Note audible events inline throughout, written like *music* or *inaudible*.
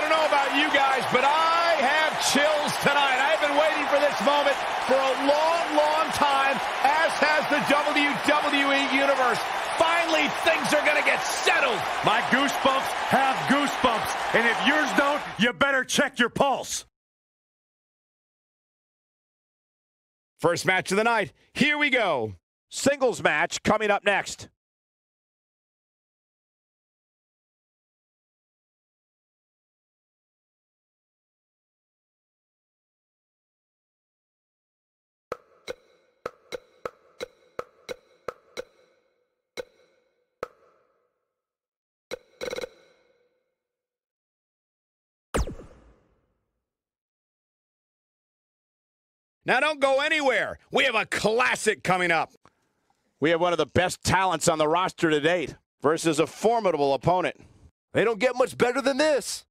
don't know about you guys, but I have chills tonight. I've been waiting for this moment for a long, long time, as has the WWE Universe. Finally, things are going to get settled. My goosebumps have goosebumps, and if yours don't, you better check your pulse. First match of the night. Here we go. Singles match coming up next. Now don't go anywhere. We have a classic coming up. We have one of the best talents on the roster to date versus a formidable opponent. They don't get much better than this.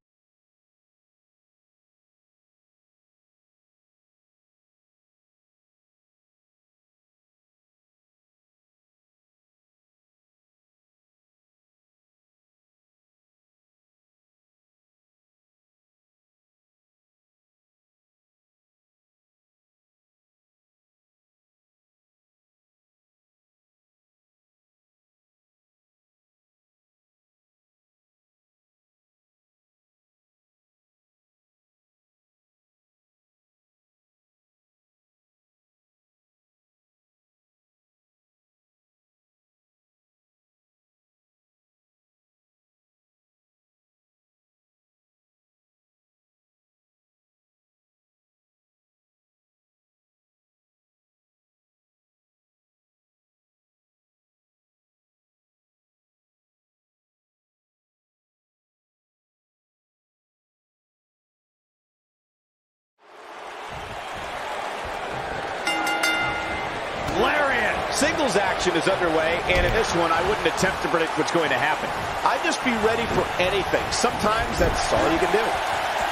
Singles action is underway, and in this one, I wouldn't attempt to predict what's going to happen. I'd just be ready for anything. Sometimes that's all you can do.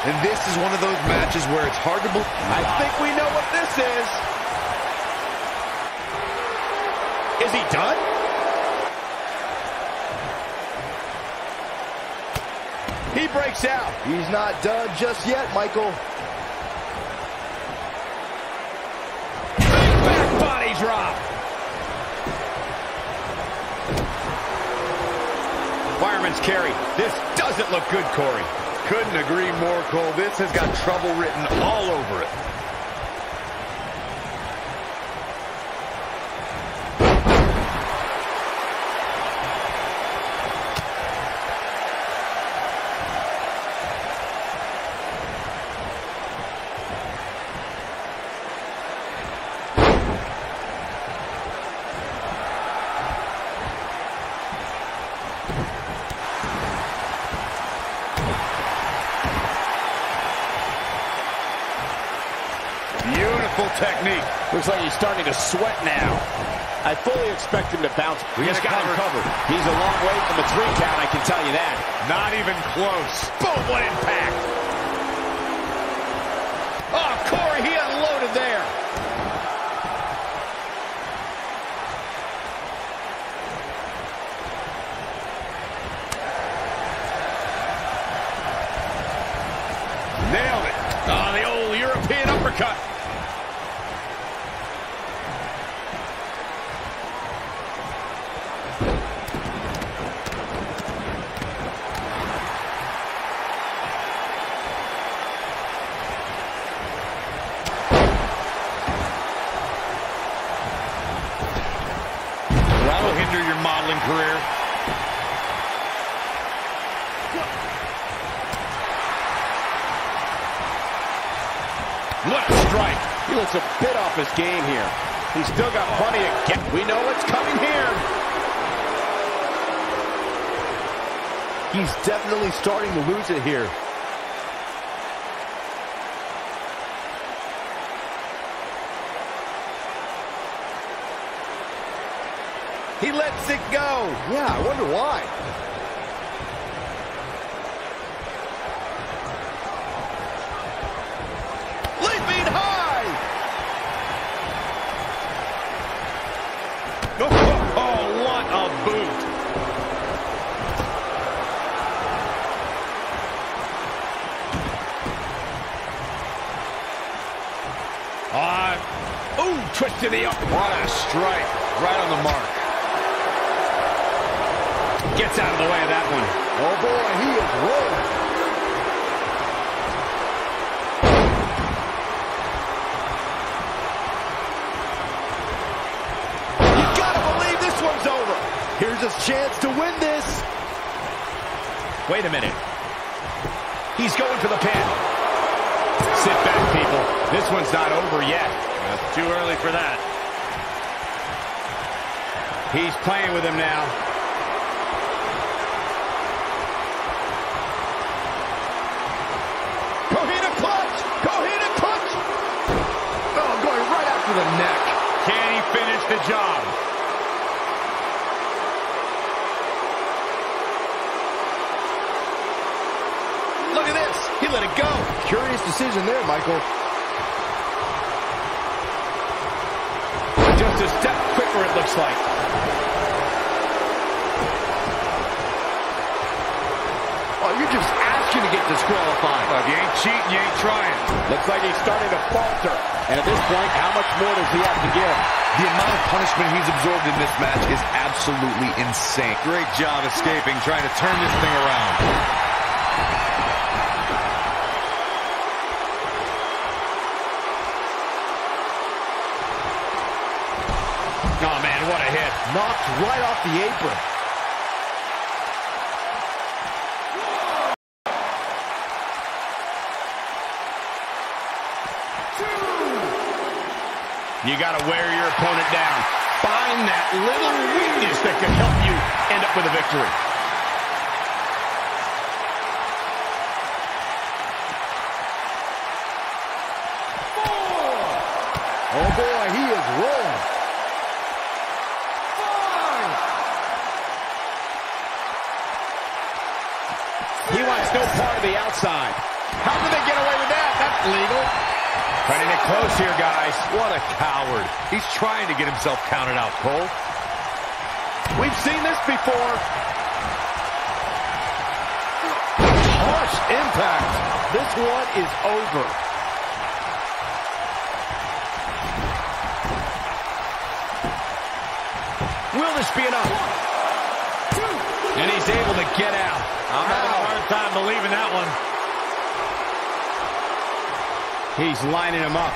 And this is one of those matches where it's hard to believe. I think we know what this is. Is he done? He breaks out. He's not done just yet, Michael. Big Back body drop. Fireman's carry. This doesn't look good, Corey. Couldn't agree more, Cole. This has got trouble written all over it. Beautiful technique. Looks like he's starting to sweat now. I fully expect him to bounce. We He's got him covered. He's a long way from the three count, I can tell you that. Not even close. Boom, what impact. Oh, Corey, he unloaded there. Nailed it. Oh, the old European uppercut. That'll hinder your modeling career. What a strike. He looks a bit off his game here. He's still got plenty of get. We know what's coming here. He's definitely starting to lose it here. He lets it go. Yeah, I wonder why. Leaping high. Oh, oh, oh, what a boot. To the... What a strike. Right on the mark. Gets out of the way of that one. Oh, boy, he is rolling. You gotta believe this one's over. Here's his chance to win this. Wait a minute. He's going for the pin. Sit back, people. This one's not over yet. It's too early for that. He's playing with him now. Kohina clutch! Kohina clutch! Oh, going right after the neck. Can he finish the job? Look at this. He let it go. Curious decision there, Michael. Just a step quicker, it looks like. Oh, you're just asking to get disqualified. Well, if you ain't cheating, you ain't trying. Looks like he's starting to falter. And at this point, how much more does he have to give? The amount of punishment he's absorbed in this match is absolutely insane. Great job escaping, trying to turn this thing around. Oh, man, what a right off the apron. You got to wear your opponent down. Find that little weakness that can help you end up with a victory. Oh, boy, he is rolling. He wants no part of the outside. How did they get away with that? That's legal. Cutting it close here, guys. What a coward. He's trying to get himself counted out, Cole. We've seen this before. Harsh impact. This one is over. Will this be enough? And he's able to get out. I'm having a hard time believing that one. He's lining him up.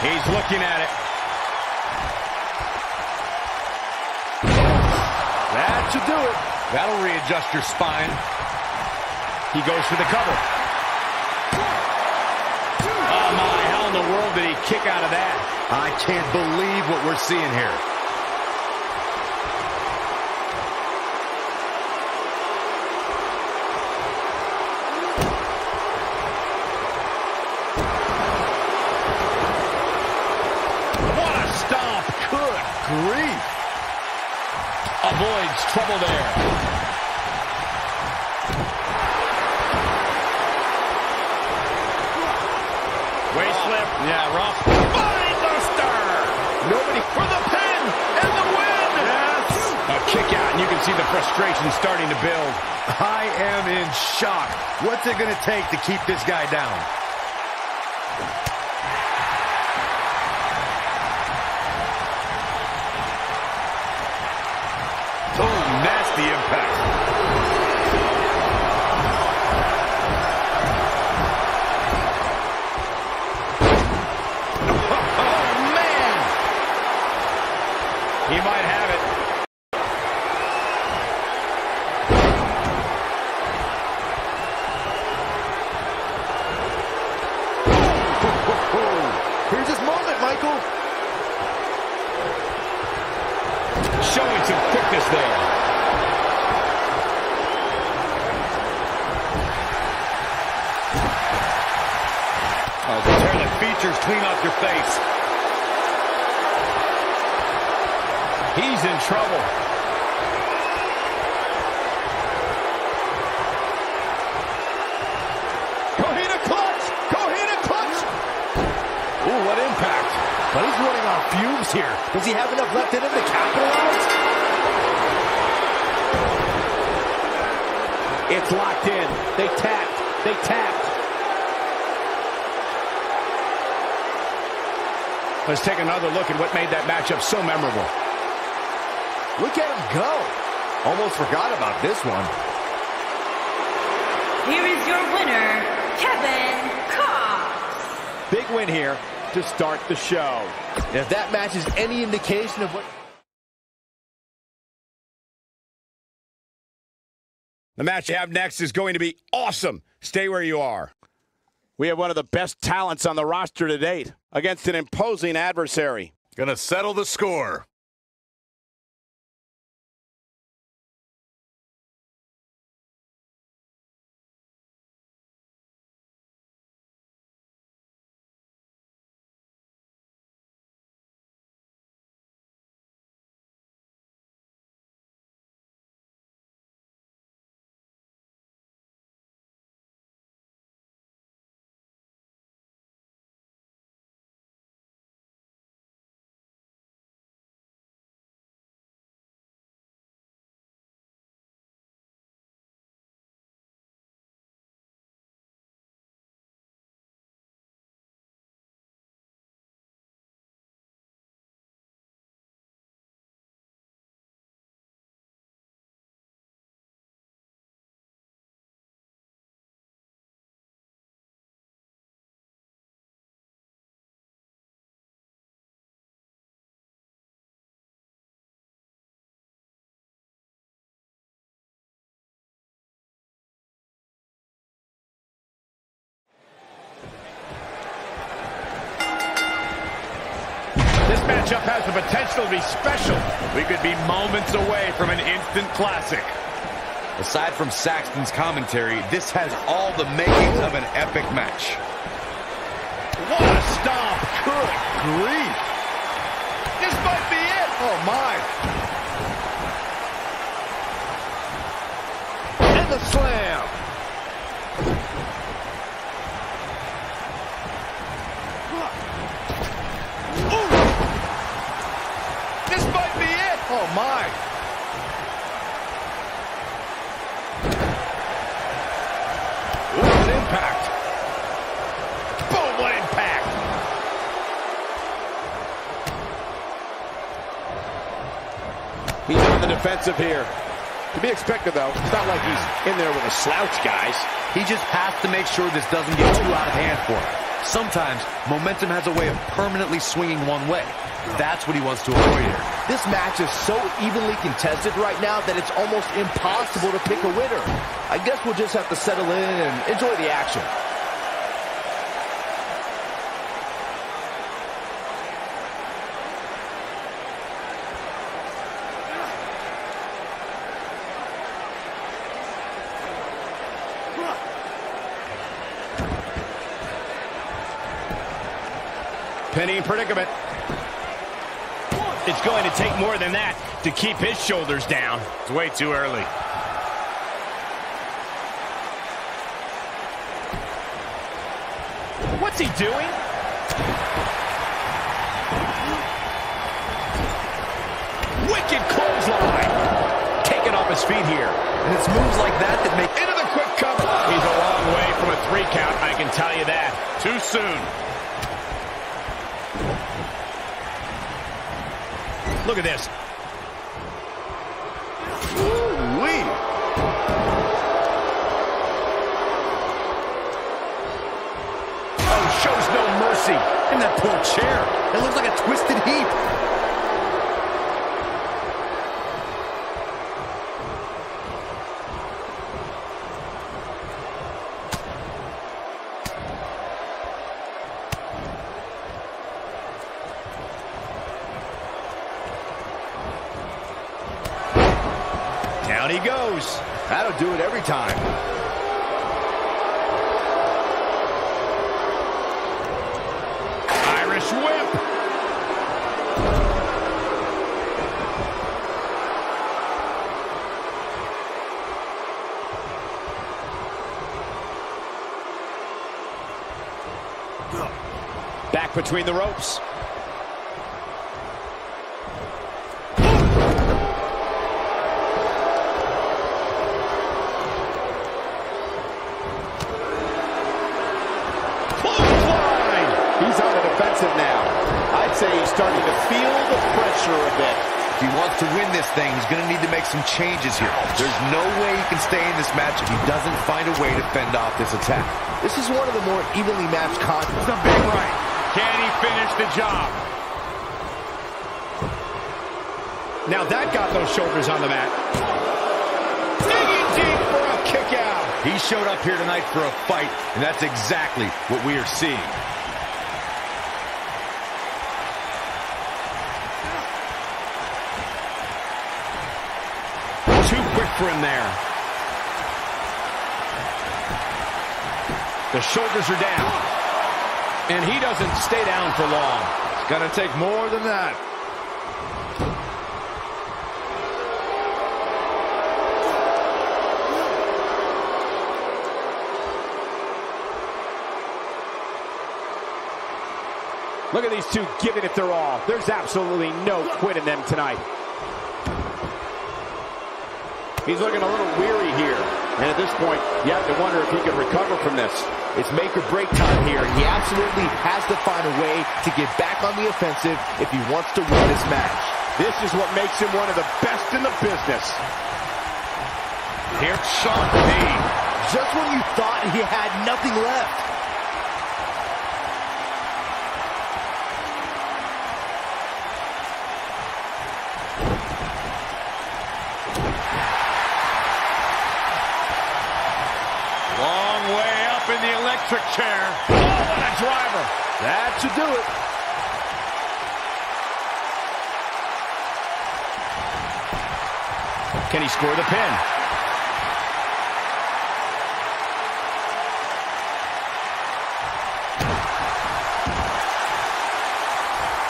He's looking at it. That should do it. That'll readjust your spine. He goes for the cover. Oh, my. How in the world did he kick out of that? I can't believe what we're seeing here. What a stomp. Good grief. Avoids trouble there. Way slip. Yeah, rough. Mindbuster. Nobody For the pin and the win. Yes. A kick out, and you can see the frustration starting to build. I am in shock. What's it going to take to keep this guy down? Showing some quickness there. Oh, tear the features clean off your face. He's in trouble. Kohina clutch! Kohina clutch! Ooh, what impact. But he's running on fumes here. Does he have enough left in him to capitalize? It's locked in. They tapped. They tapped. Let's take another look at what made that matchup so memorable. Look at him go. Almost forgot about this one. Here is your winner, Kevin Cox. Big win here to start the show. And if that matches any indication of what... The match you have next is going to be awesome. Stay where you are. We have one of the best talents on the roster to date against an imposing adversary. Gonna settle the score. Matchup has the potential to be special. We could be moments away from an instant classic. Aside from Saxton's commentary, this has all the makings of an epic match. What a stomp. Good grief. This might be it. Oh, my. And the slam. This might be it. Oh, my. What impact. Boom, impact. He's on the defensive here. To be expected, though. It's not like he's in there with a slouch, guys. He just has to make sure this doesn't get too out of hand for him. Sometimes, momentum has a way of permanently swinging one way. That's what he wants to avoid here. This match is so evenly contested right now that it's almost impossible to pick a winner. I guess we'll just have to settle in and enjoy the action. Penny predicament. It's going to take more than that to keep his shoulders down. It's way too early. What's he doing? Wicked clothesline. Taken off his feet here. And it's moves like that that make Into the quick cover. He's a long way from a three count, I can tell you that. Too soon. Look at this. Oh, shows no mercy. in that poor chair. It looks like a twisted heap. Down he goes. That'll do it every time. Irish whip. Back between the ropes. Clothesline. He's on the defensive now. I'd say he's starting to feel the pressure a bit. If he wants to win this thing, he's going to need to make some changes here. There's no way he can stay in this match if he doesn't find a way to fend off this attack. This is one of the more evenly matched contests. It's a big right. Can he finish the job? Now that got those shoulders on the mat. Digging deep for a kick out. He showed up here tonight for a fight, and that's exactly what we are seeing. Too quick for him there. The shoulders are down. And he doesn't stay down for long. It's going to take more than that. Look at these two giving it their all. There's absolutely no quit in them tonight. He's looking a little weary here. And at this point, you have to wonder if he can recover from this. It's make or break time here. and He absolutely has to find a way to get back on the offensive if he wants to win this match. This is what makes him one of the best in the business. Here's sharp knee. Just when you thought he had nothing left. Should do it. Can he score the pin?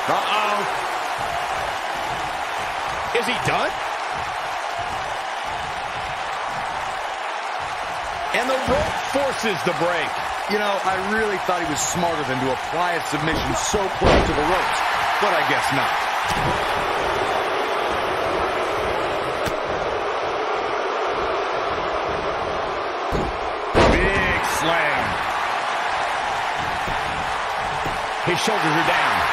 Uh-oh. Is he done? And the rope forces the break. You know, I really thought he was smarter than to apply a submission so close to the ropes, but I guess not. Big slam. His shoulders are down.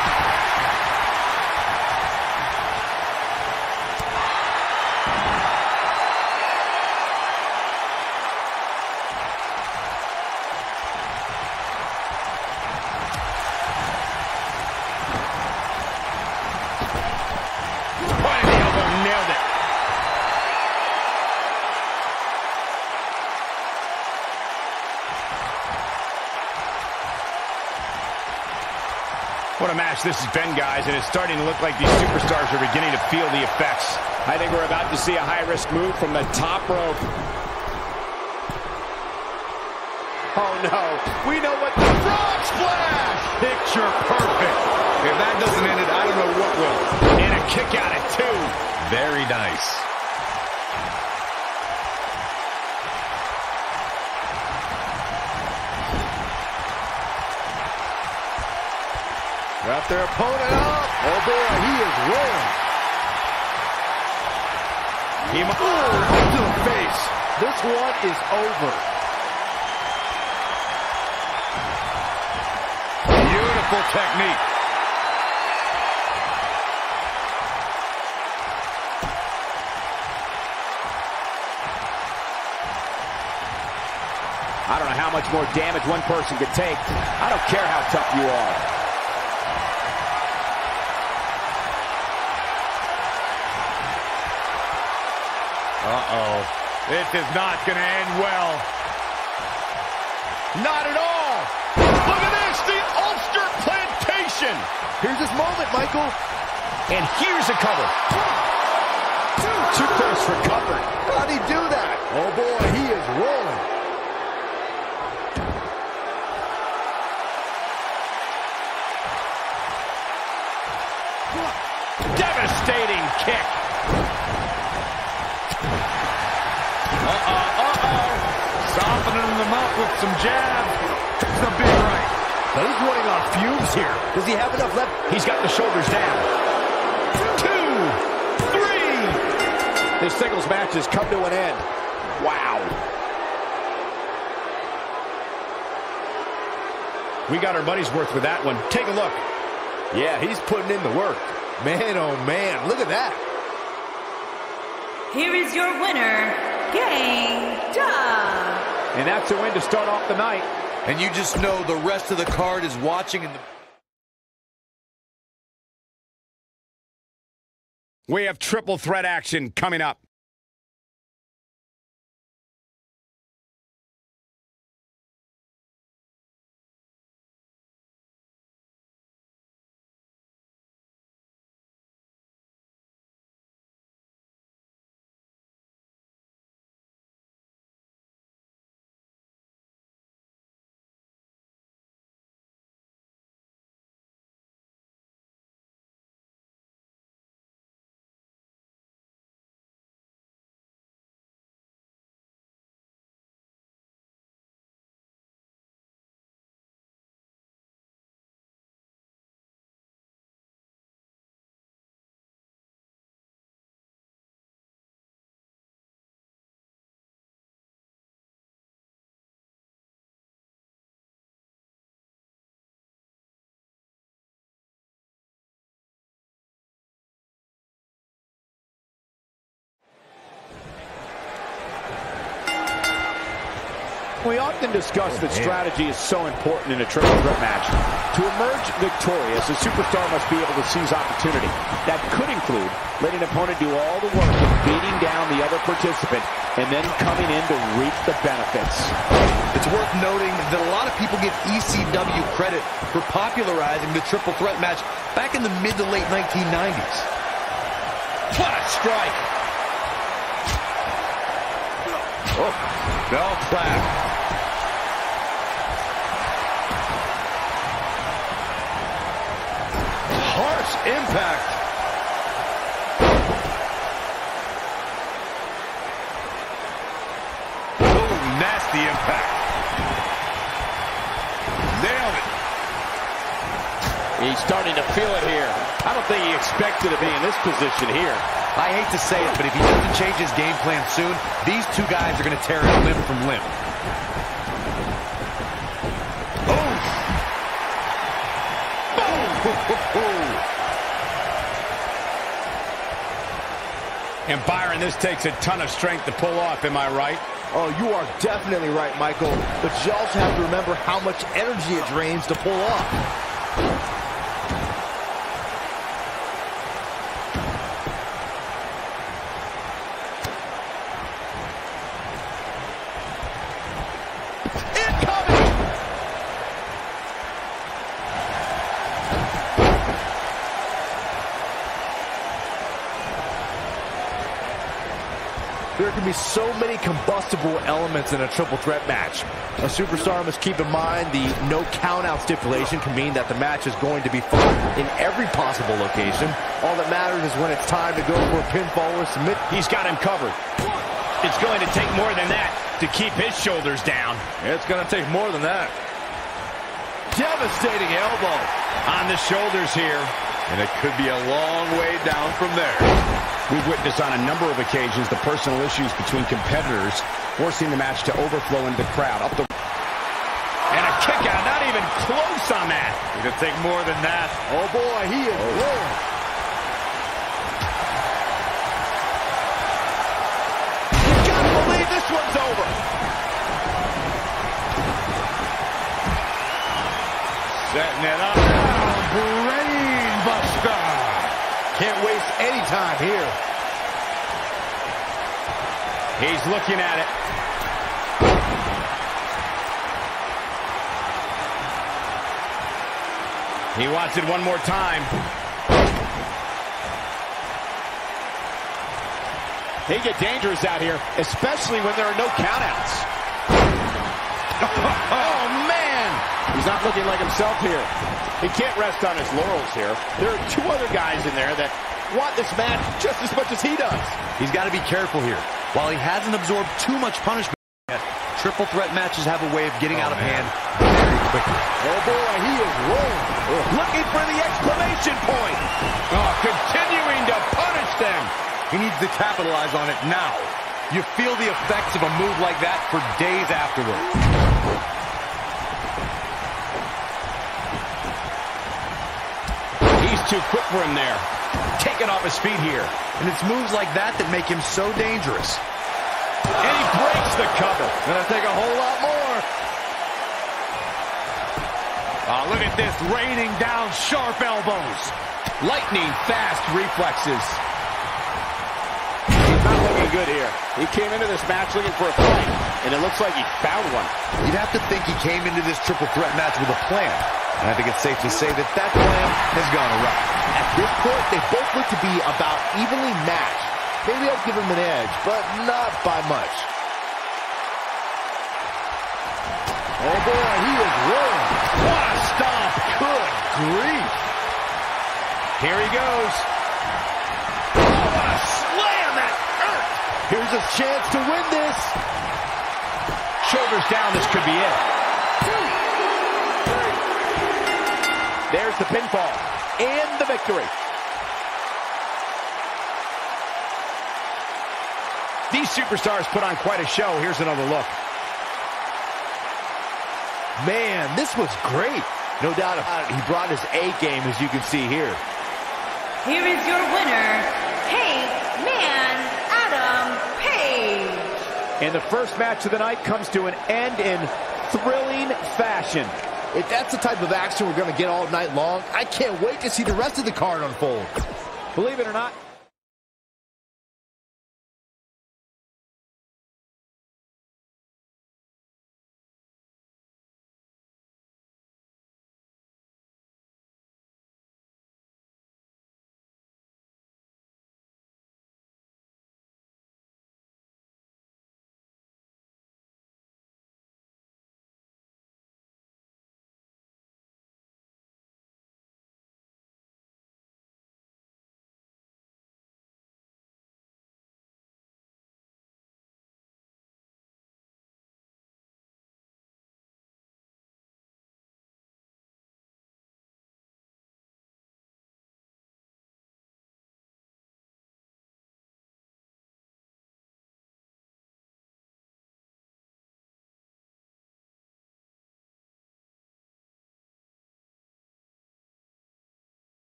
This has been, guys, and it's starting to look like these superstars are beginning to feel the effects. I think we're about to see a high-risk move from the top rope. Oh, no. We know what the frog splash! Picture perfect. If that doesn't end it, I don't know what will. And a kick out at two. Very nice. Got their opponent up. Oh boy, he is rolling. He mu- Ooh, right to the face. This one is over. Beautiful technique. I don't know how much more damage one person could take. I don't care how tough you are. Uh-oh. This is not going to end well. Not at all. Look at this, the Ulster plantation. Here's his moment, Michael. And here's a cover. Too close for cover. How'd he do that? Oh boy, he is rolling. Softening them up with some jabs. It's a big right. Now he's running on fumes here. Does he have enough left? He's got the shoulders down. Two, three. This singles match has come to an end. Wow. We got our money's worth with that one. Take a look. Yeah, he's putting in the work. Man, oh man, look at that. Here is your winner, Gang Dub. And that's a win to start off the night. And you just know the rest of the card is watching. And the We have triple threat action coming up. We often discuss oh, that strategy is so important in a triple threat match. To emerge victorious, a superstar must be able to seize opportunity. That could include letting an opponent do all the work of beating down the other participant and then coming in to reap the benefits. It's worth noting that a lot of people give ECW credit for popularizing the triple threat match back in the mid to late 1990s. What a strike! Oh, bell clap. Harsh impact. Oh, nasty impact. Nailed it. He's starting to feel it here. I don't think he expected to be in this position here. I hate to say it, but if he doesn't change his game plan soon, these two guys are going to tear it limb from limb. Oh! And Byron, this takes a ton of strength to pull off, am I right? Oh, you are definitely right, Michael. But you also have to remember how much energy it drains to pull off. There so many combustible elements in a triple threat match. A superstar must keep in mind the no countout stipulation can mean that the match is going to be fought in every possible location. All that matters is when it's time to go for a pinfall or submit. He's got him covered. It's going to take more than that to keep his shoulders down. It's going to take more than that. Devastating elbow. On the shoulders here. And it could be a long way down from there. We've witnessed on a number of occasions the personal issues between competitors forcing the match to overflow into the crowd. Up the and a kick out, not even close on that. It's going to take more than that. Oh boy, he is oh. rolling. You gotta believe this one's over. Setting it up. Brain buster. Can't waste any time here. He's looking at it. He wants it one more time. They get dangerous out here, especially when there are no countouts. *laughs* oh, man! He's not looking like himself here. He can't rest on his laurels here. There are two other guys in there that want this match just as much as he does. He's got to be careful here. While he hasn't absorbed too much punishment yet, triple threat matches have a way of getting oh, out of hand very quickly. Oh boy, he is rolling. Looking for the exclamation point. Oh, continuing to punish them. He needs to capitalize on it now. You feel the effects of a move like that for days afterward. Was too quick for him there. Taken off his feet here. And it's moves like that that make him so dangerous. And he breaks the cover. Gonna take a whole lot more. Oh, look at this, raining down sharp elbows. Lightning fast reflexes. He's not looking good here. He came into this match looking for a fight, and it looks like he found one. You'd have to think he came into this triple threat match with a plan. I think it's safe to say that that plan has gone awry. At this point, they both look to be about evenly matched. Maybe I'll give him an edge, but not by much. Oh boy, he is rolling. What a stomp. Good grief. Here he goes. Oh, what a slam that hurt. Here's a chance to win this. Shoulders down, this could be it. There's the pinfall and the victory. These superstars put on quite a show. Here's another look. Man, this was great. No doubt about it. He brought his A game, as you can see here. Here is your winner, Hey Man Adam Page. And the first match of the night comes to an end in thrilling fashion. If that's the type of action we're going to get all night long, I can't wait to see the rest of the card unfold. Believe it or not,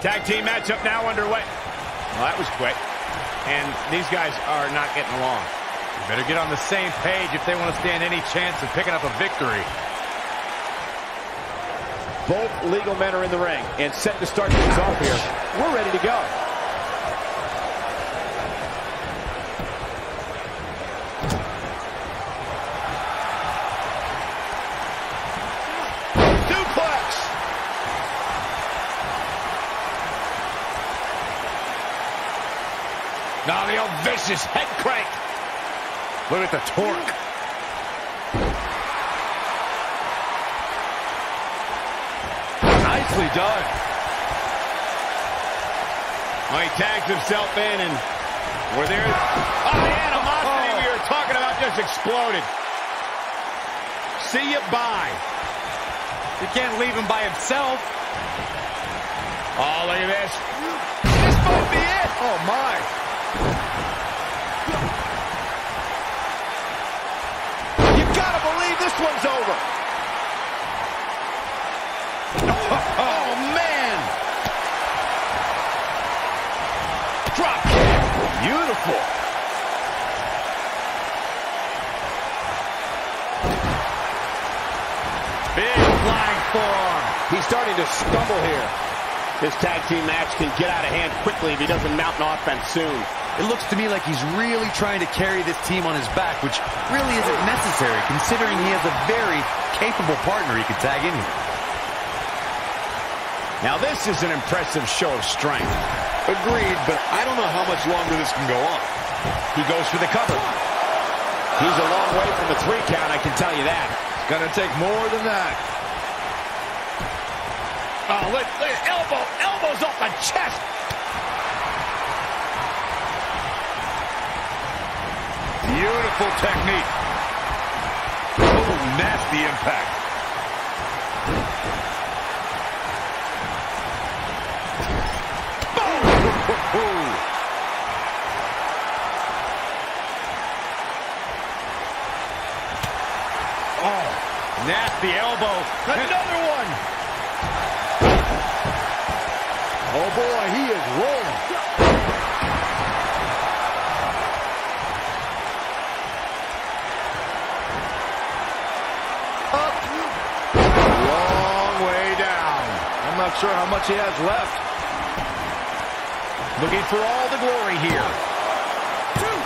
Tag team matchup now underway. Well, that was quick. And these guys are not getting along. Better get on the same page if they want to stand any chance of picking up a victory. both legal men are in the ring and set to start things off here. We're ready to go. Duplex. Now the old head crank. Look at the torque. Nicely done. Well, he tags himself in, and we're there. Oh, the animosity we were talking about just exploded. See you bye. You can't leave him by himself. Oh, look at this. This might be it. Oh, my. You gotta believe this one's over. Oh, man. Drop. Beautiful. Big flying forearm. He's starting to stumble here. This tag team match can get out of hand quickly if he doesn't mount an offense soon. It looks to me like he's really trying to carry this team on his back, which really isn't necessary considering he has a very capable partner he could tag in here. Now this is an impressive show of strength. Agreed, but I don't know how much longer this can go on. He goes for the cover. He's a long way from a three count, I can tell you that. It's going to take more than that. Oh, look, look, elbow, elbows off the chest. Beautiful technique. Oh, nasty impact. Oh, nasty elbow. Another one. Oh, boy, he is rolling. Up. Long way down. I'm not sure how much he has left. Looking for all the glory here.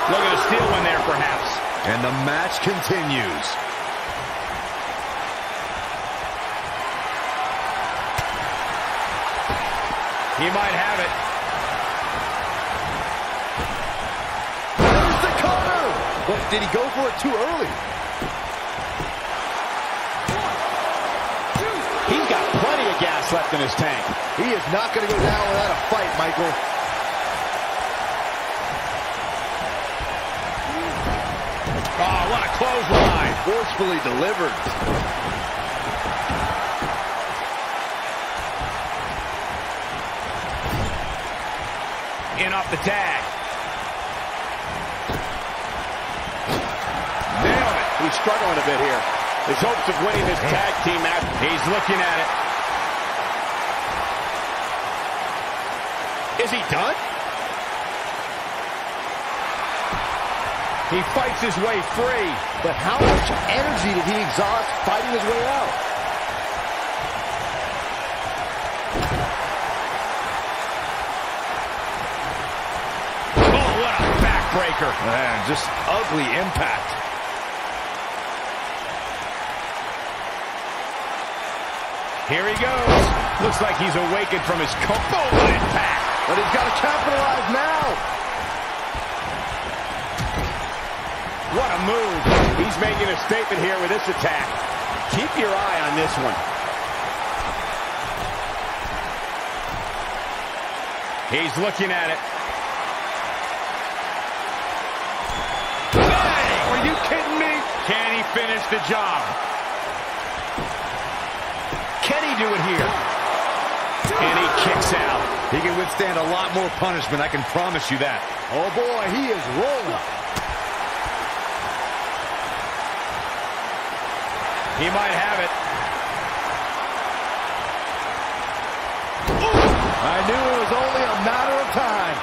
Looking to steal one there, perhaps. And the match continues. He might have it. There's the cover. But did he go for it too early? Gas left in his tank. He is not going to go down without a fight, Michael. Oh, what a clothesline. Forcefully delivered. In off the tag. Nailed it. He's struggling a bit here. His hopes of winning this tag team match. He's looking at it. Is he done? He fights his way free. But how much energy did he exhaust fighting his way out? Oh, what a backbreaker. Man, just ugly impact. Here he goes. Looks like he's awakened from his coma. Oh, Boom, impact. But he's got to capitalize now. What a move. He's making a statement here with this attack. Keep your eye on this one. He's looking at it. Are you kidding me? Can he finish the job? Can he do it here? And he kicks out. He can withstand a lot more punishment, I can promise you that. Oh, boy, he is rolling. He might have it. I knew it was only a matter of time.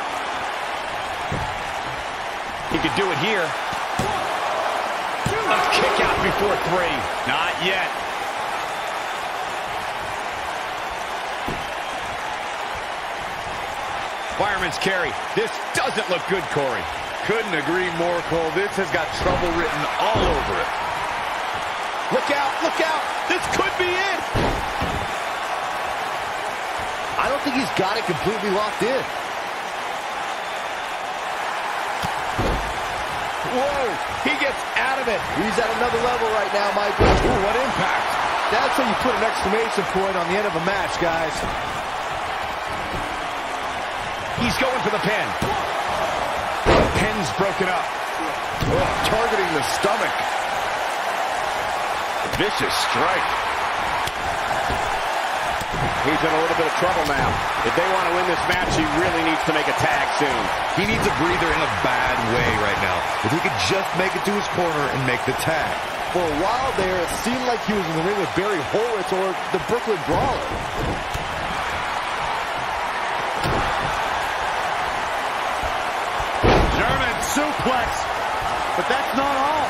He could do it here. A kick out before three. Not yet. Fireman's carry. This doesn't look good, Corey. Couldn't agree more, Cole. This has got trouble written all over it. Look out, look out. This could be it. I don't think he's got it completely locked in. Whoa, he gets out of it. He's at another level right now, Michael. Ooh, what impact. That's how you put an exclamation point on the end of a match, guys. He's going for the pin. The pin's broken up. Oh, targeting the stomach. Vicious strike. He's in a little bit of trouble now. If they want to win this match, he really needs to make a tag soon. He needs a breather in a bad way right now. If he could just make it to his corner and make the tag. For a while there, it seemed like he was in the ring with Barry Horowitz or the Brooklyn Brawler. Suplex. But that's not all.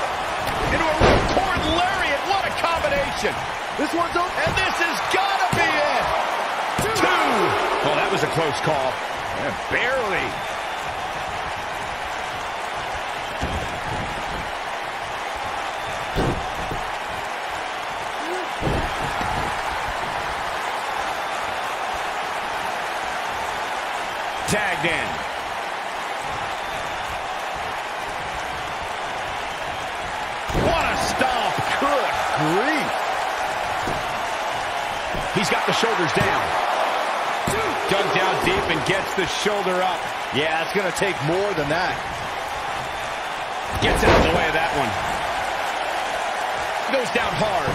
Into a ripcord lariat. What a combination. This one's open. And this has got to be it. Two. Oh, that was a close call. Yeah, barely. Tagged in. He's got the shoulders down. Dug down deep and gets the shoulder up. Yeah, it's going to take more than that. Gets out of the way of that one. Goes down hard.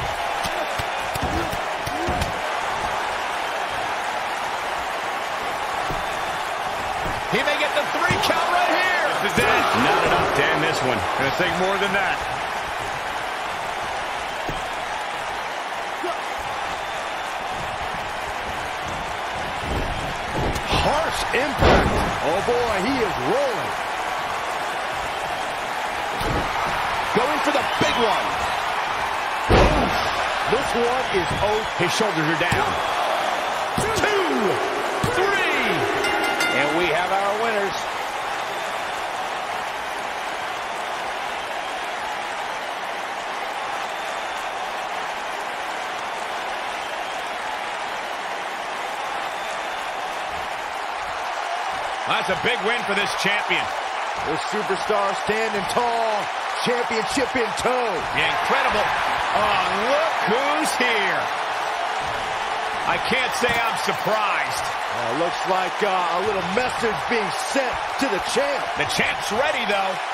He may get the three count right here. This is it. Not enough to end this one. Gonna take more than that. Harsh impact. Oh, boy, he is rolling. Going for the big one. This one is over. His shoulders are down. Two, three. And we have our winners. That's a big win for this champion. The superstar standing tall. Championship in tow. Incredible. Oh, look who's here. I can't say I'm surprised. Uh, looks like uh, a little message being sent to the champ. The champ's ready, though.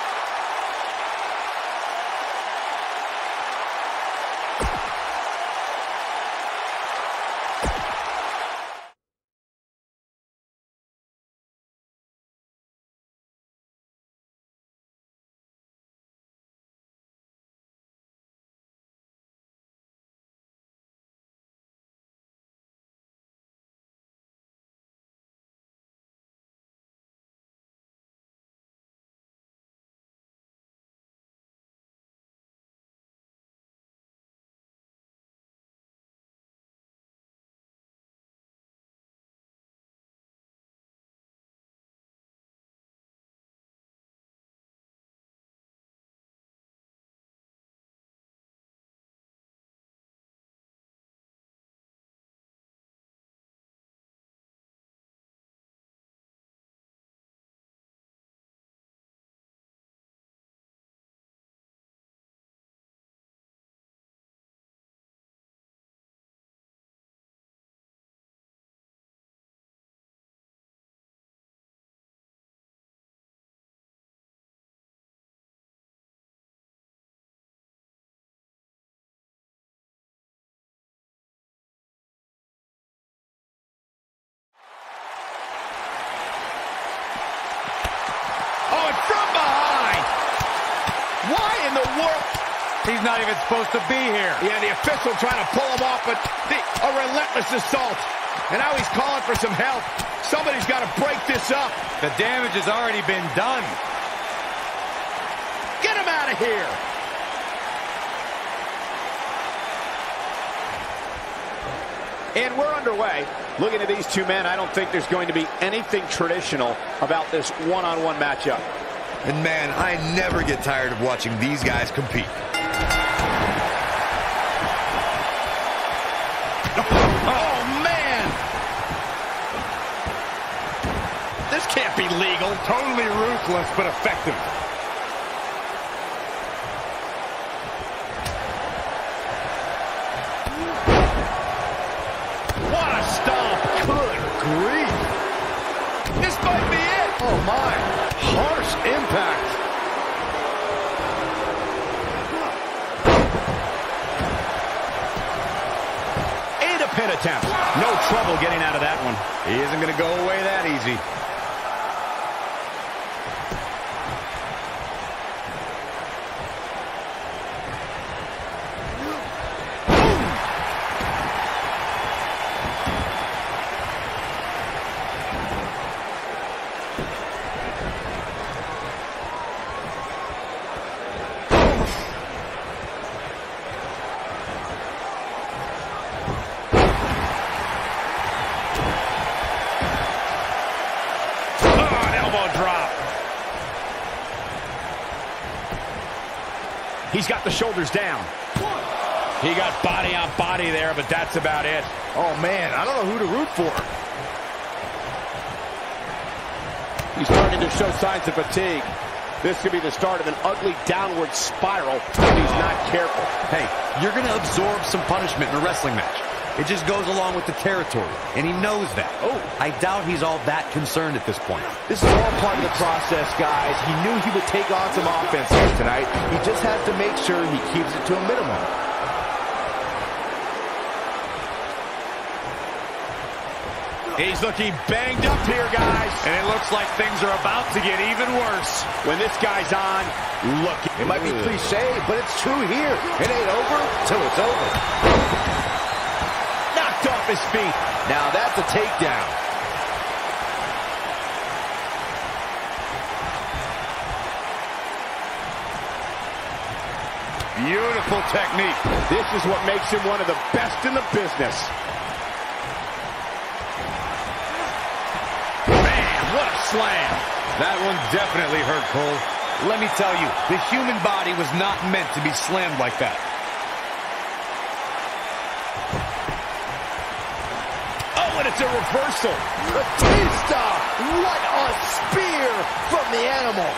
He's not even supposed to be here. Yeah, the official trying to pull him off, but the, a relentless assault. And now he's calling for some help. Somebody's got to break this up. The damage has already been done. Get him out of here. And we're underway. Looking at these two men, I don't think there's going to be anything traditional about this one-on-one matchup. And man, I never get tired of watching these guys compete. Oh, man. This can't be legal. Totally ruthless, but effective. What a stomp. Good grief. This might be it. Oh, my. Harsh impact. Eight a pin attempt. No trouble getting out of that one. He isn't going to go away that easy. Oh, an elbow drop. He's got the shoulders down. He got body on body there, but that's about it. Oh, man, I don't know who to root for. He's starting to show signs of fatigue. This could be the start of an ugly downward spiral if he's not careful. Hey, you're going to absorb some punishment in a wrestling match. It just goes along with the territory, and he knows that. Oh, I doubt he's all that concerned at this point. This is all part of the process, guys. He knew he would take on some offense here tonight. He just has to make sure he keeps it to a minimum. He's looking banged up here, guys. And it looks like things are about to get even worse. When this guy's on, look. It might be cliche, but it's true here. It ain't over till it's over. His feet. Now that's a takedown. Beautiful technique. This is what makes him one of the best in the business. Man, what a slam. That one definitely hurt, Cole. Let me tell you, the human body was not meant to be slammed like that. A reversal. Batista! What a spear from the animal!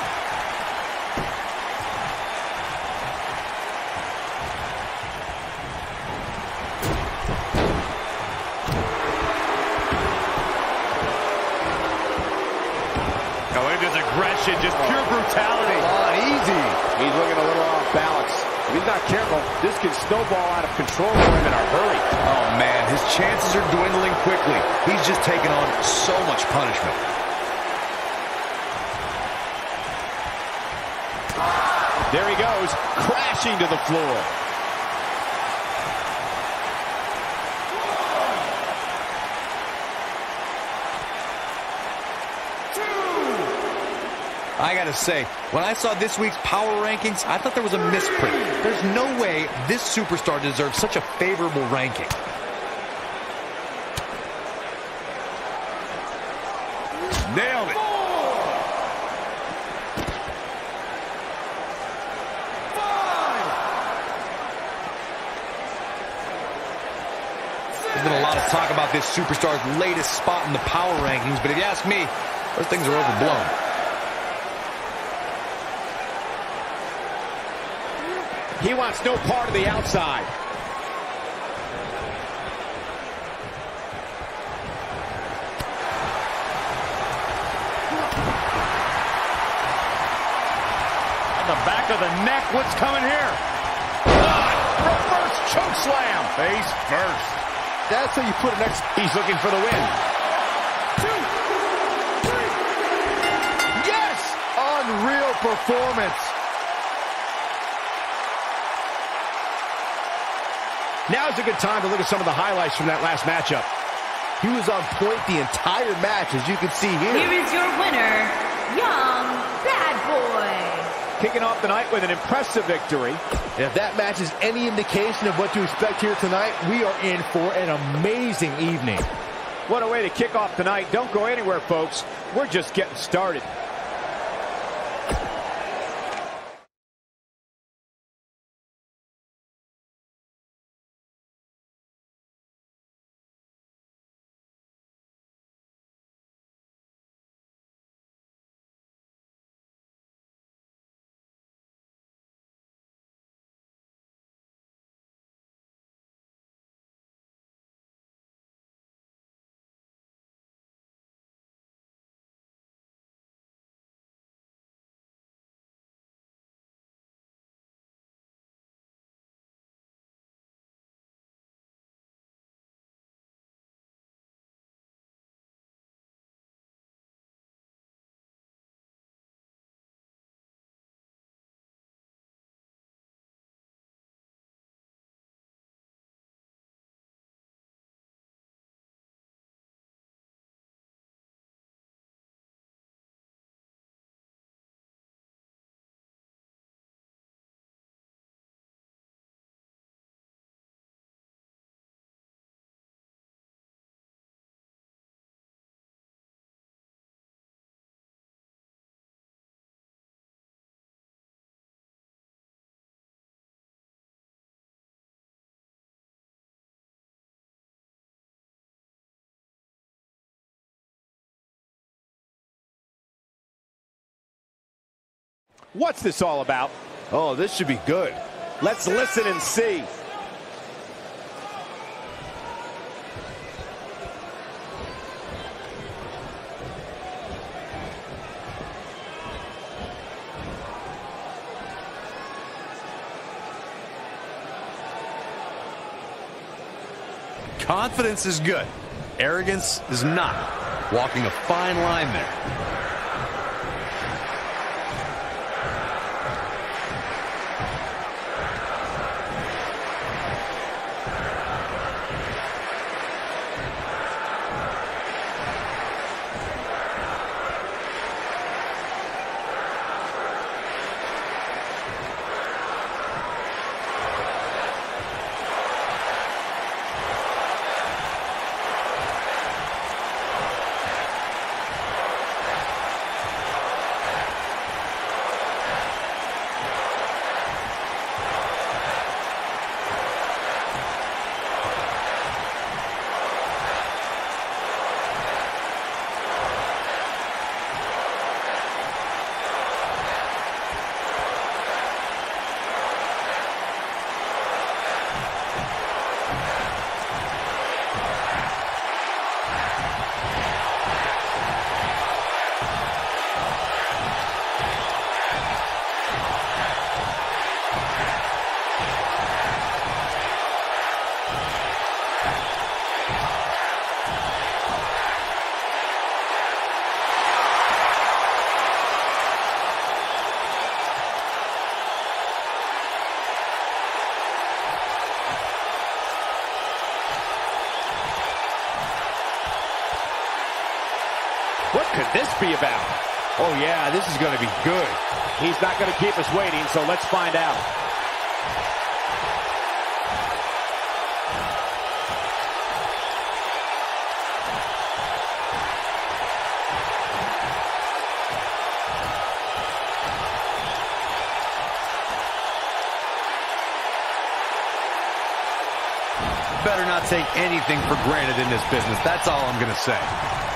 Oh, into his aggression, just pure brutality. On easy. He's looking a little off balance. If he's not careful, this can snowball out of control for him in a hurry. Oh, man, his chances are dwindling quickly. He's just taken on so much punishment. There he goes, crashing to the floor. I gotta say, when I saw this week's power rankings, I thought there was a misprint. There's no way this superstar deserves such a favorable ranking. Nailed it. There's been a lot of talk about this superstar's latest spot in the power rankings, but if you ask me, those things are overblown. He wants no part of the outside. On the back of the neck, what's coming here? God, reverse choke slam. Face first. That's how you put an X. He's looking for the win. Yes! Unreal performance. Now's a good time to look at some of the highlights from that last matchup. He was on point the entire match, as you can see here. Here is your winner, Young Bad Boy. Kicking off the night with an impressive victory. And if that match is any indication of what to expect here tonight, we are in for an amazing evening. What a way to kick off the night. Don't go anywhere, folks. We're just getting started. What's this all about? Oh, this should be good. Let's listen and see. Confidence is good. Arrogance is not. Walking a fine line there. This be about? Oh, yeah, this is going to be good. He's not going to keep us waiting, so let's find out. Better not take anything for granted in this business. That's all I'm going to say.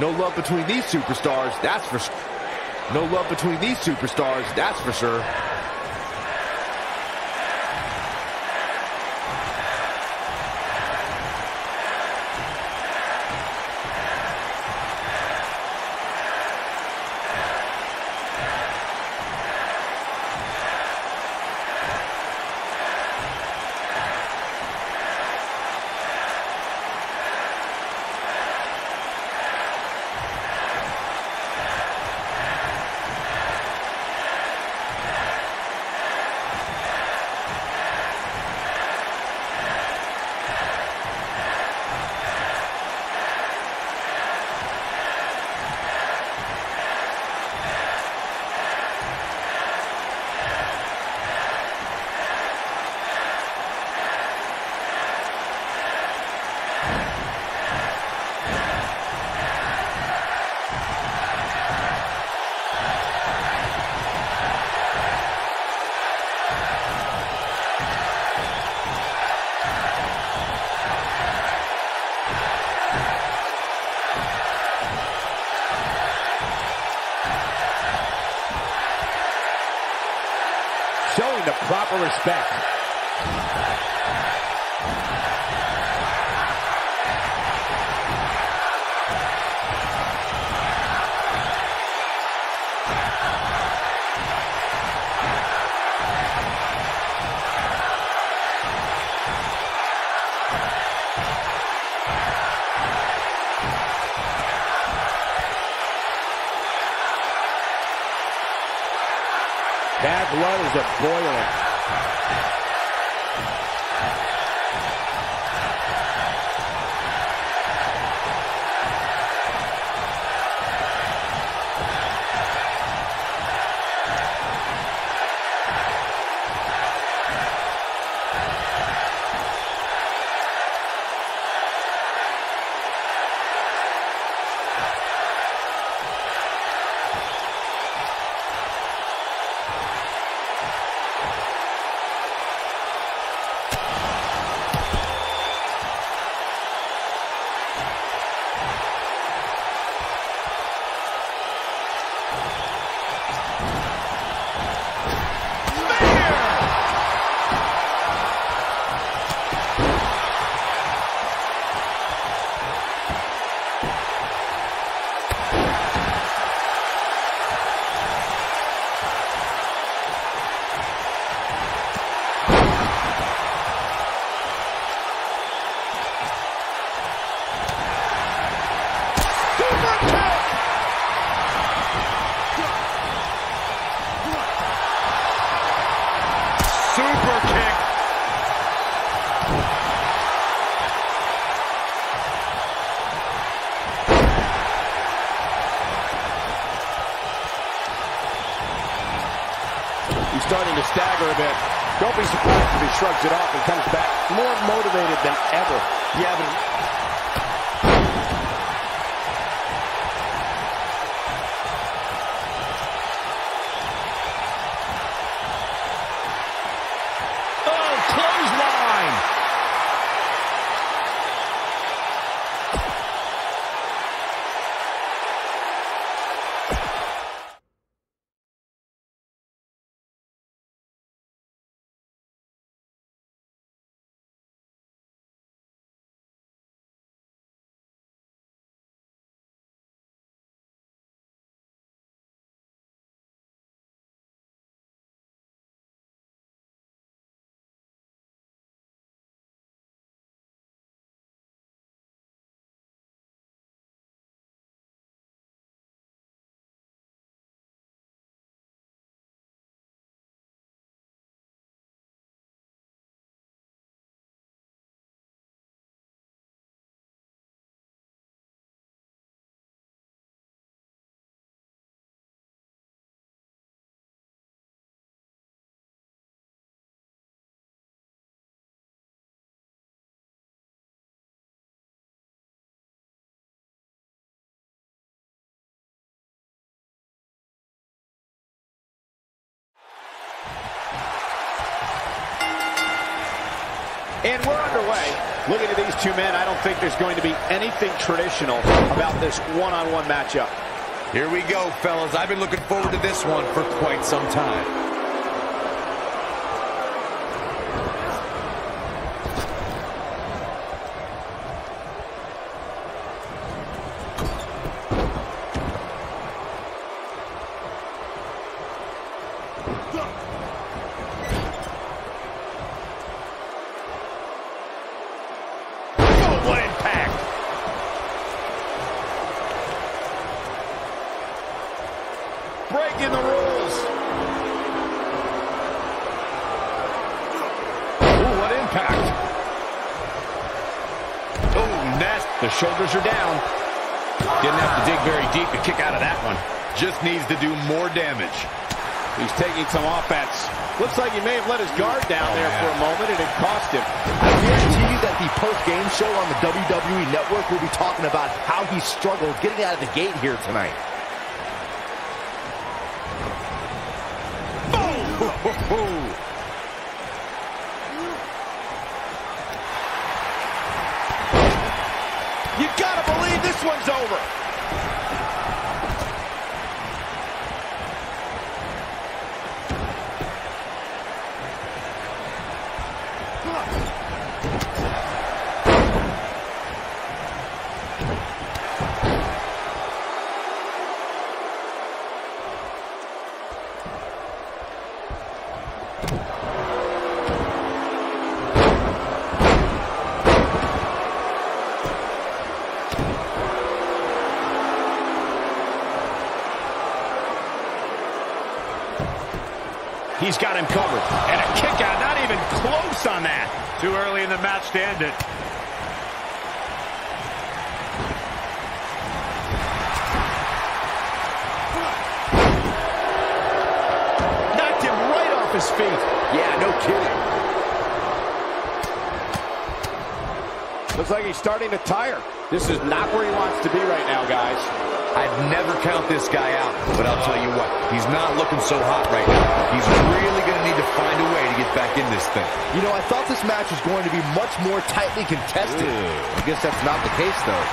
No love between these superstars, that's for sure. No love between these superstars, that's for sure. Blood is a boiling. And we're underway. Looking at these two men, I don't think there's going to be anything traditional about this one-on-one -on -one matchup. Here we go, fellas. I've been looking forward to this one for quite some time. breaking the rules. Ooh, what impact. The shoulders are down. Didn't have to dig very deep to kick out of that one. Just needs to do more damage. He's taking some offense. Looks like he may have let his guard down oh, there man. for a moment, and it cost him. I guarantee you that the post-game show on the WWE Network will be talking about how he struggled getting out of the gate here tonight. You gotta believe this one's over. He's got him covered. And a kick out, not even close on that. Too early in the match to end it. Knocked him right off his feet. Yeah, no kidding. Looks like he's starting to tire. This is not where he wants to be right now, guys. I'd never count this guy out, but I'll tell you what, he's not looking so hot right now. He's really going to need to find a way to get back in this thing. You know, I thought this match was going to be much more tightly contested. Ew. I guess that's not the case, though.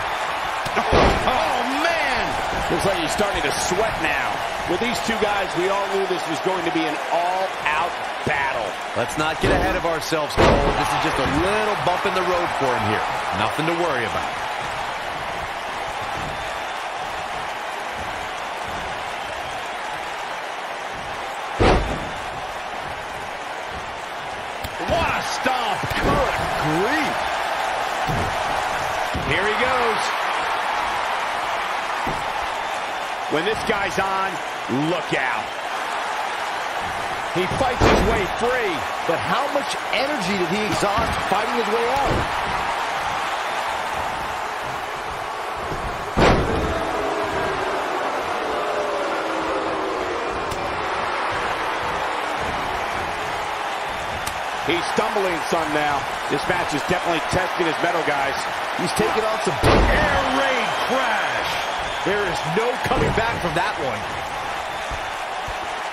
*laughs* Oh, man! Looks like he's starting to sweat now. With these two guys, we all knew this was going to be an all-out battle. Let's not get ahead of ourselves, Cole. This is just a little bump in the road for him here. Nothing to worry about. When this guy's on, look out. He fights his way free. But how much energy did he exhaust fighting his way out? He's stumbling some now. This match is definitely testing his mettle, guys. He's taking on some Air raid crash. There is no coming back from that one.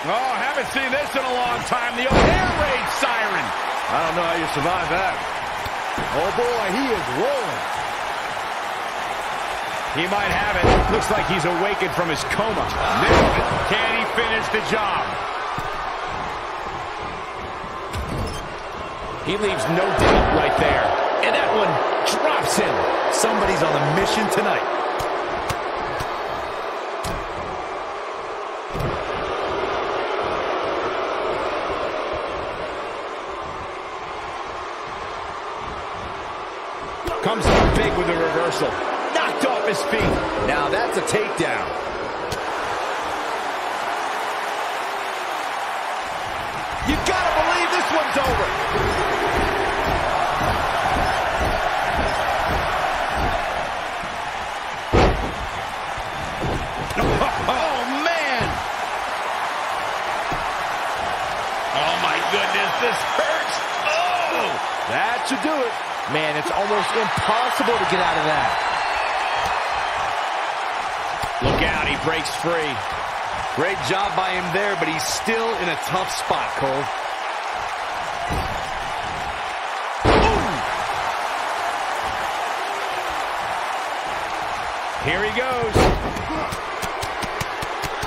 Oh, haven't seen this in a long time. The old air raid siren. I don't know how you survive that. Oh boy, he is rolling. He might have it. Looks like he's awakened from his coma. Nailed it. Can he finish the job? He leaves no doubt right there. And that one drops him. Somebody's on a mission tonight. Out, he breaks free. Great job by him there, but he's still in a tough spot, Cole. Here he goes.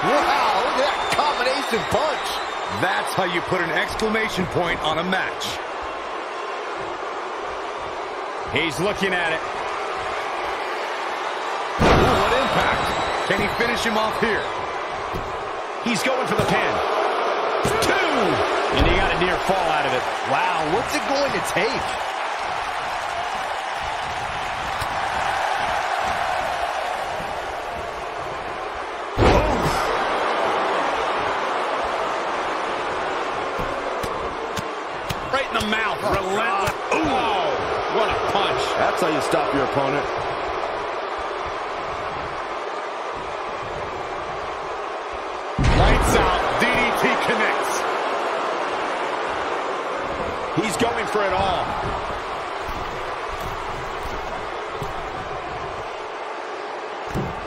Wow, look at that combination punch. That's how you put an exclamation point on a match. He's looking at it. Ooh, what impact. Can he finish him off here? He's going for the pin. Two! And he got a near fall out of it. Wow, what's it going to take? Right in the mouth. Oh, Relentless. Oh, oh. Ooh! What a punch. That's how you stop your opponent. For it all.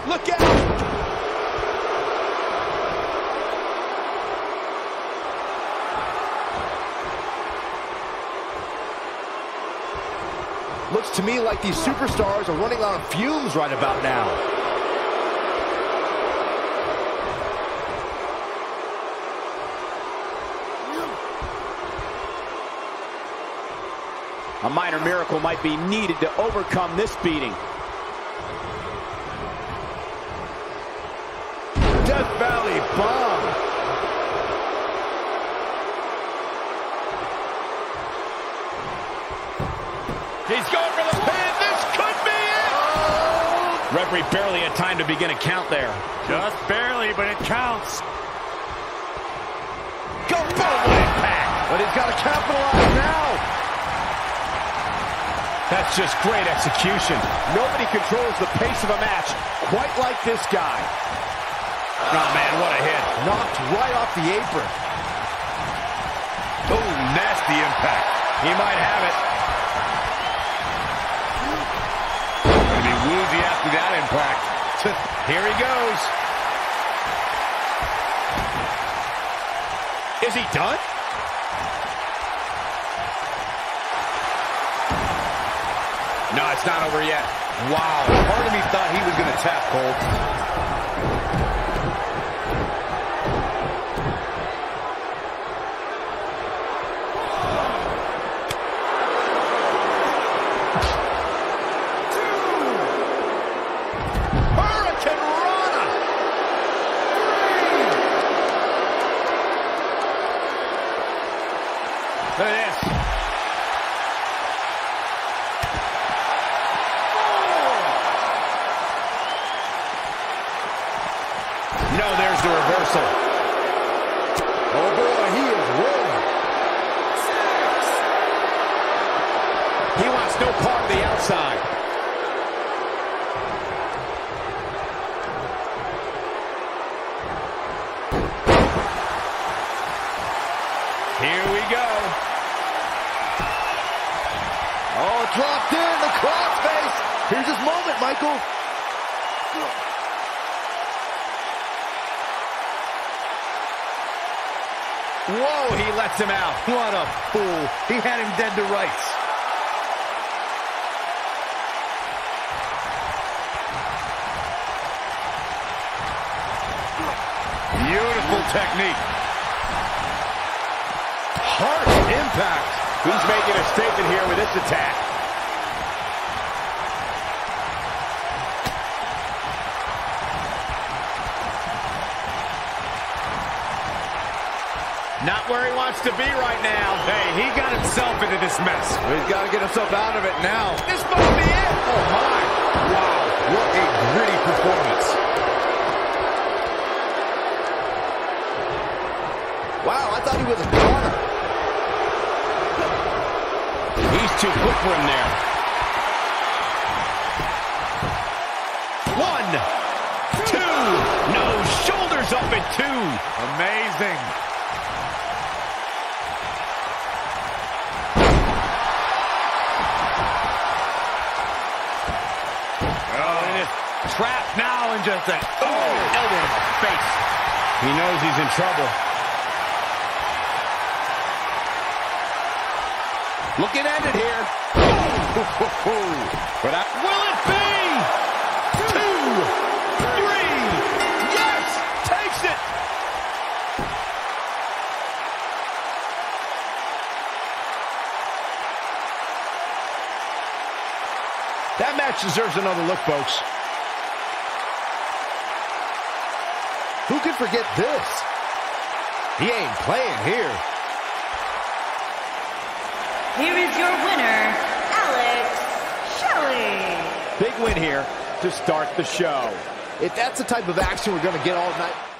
Look out! Looks to me like these superstars are running on fumes right about now. A minor miracle might be needed to overcome this beating. Death Valley bomb. He's going for the pin. This could be it. Oh. Referee barely had time to begin a count there. Just barely, but it counts. Go boom! Impact! But he's got to capitalize now. That's just great execution. Nobody controls the pace of a match quite like this guy. Oh, man, what a hit. Knocked right off the apron. Oh, nasty impact. He might have it. Gonna be woozy after that impact. *laughs* Here he goes. Is he done? No, it's not over yet. Wow, part of me thought he was gonna tap, Cole. Hurricanrana! Look at this. No, there's the reversal. Oh boy, he is rolling. He wants no part of the outside. Here we go. Oh, it's locked in. The crossface. Here's his moment, Michael. Whoa, he lets him out. What a fool. He had him dead to rights. Beautiful technique. Harsh impact. He's making a statement here with this attack. Not where he wants to be right now. Hey, he got himself into this mess. He's got to get himself out of it now. This might be it. Oh, my. Wow. What a gritty performance. Wow, I thought he was a goner. He's too quick for him there. One, two. No, shoulders up at two. Amazing. Oh. Trapped now and just a oh, elbow in the face. He knows he's in trouble. Looking at it here. *laughs* But I, Will it be? Two, three. Yes, takes it. That match deserves another look, folks. Who can forget this? He ain't playing. Here is your winner, Alex Shelley. big win here to start the show. If that's the type of action we're going to get all night.